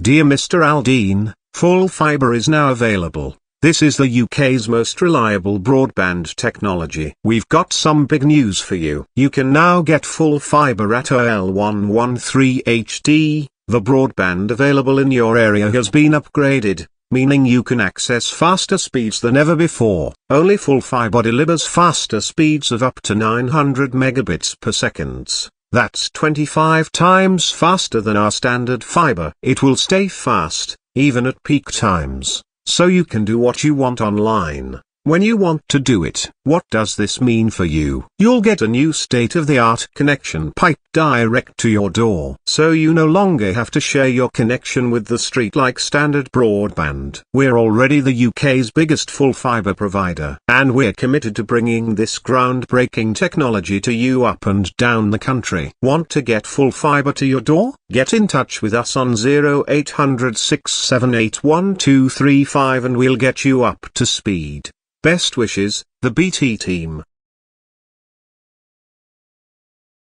Dear Mr. Aldine, full fibre is now available. This is the UK's most reliable broadband technology. We've got some big news for you. You can now get full fibre at OL113HD. The broadband available in your area has been upgraded, meaning you can access faster speeds than ever before. Only full fibre delivers faster speeds of up to 900 megabits per second. That's 25 times faster than our standard fiber. It will stay fast, even at peak times so you can do what you want online, when you want to do it. What does this mean for you? You'll get a new state-of-the-art connection pipe direct to your door. So you no longer have to share your connection with the street like standard broadband. We're already the UK's biggest full fibre provider, and we're committed to bringing this groundbreaking technology to you up and down the country. Want to get full fibre to your door? Get in touch with us on 0800 678 1235 and we'll get you up to speed. Best wishes, the BT team.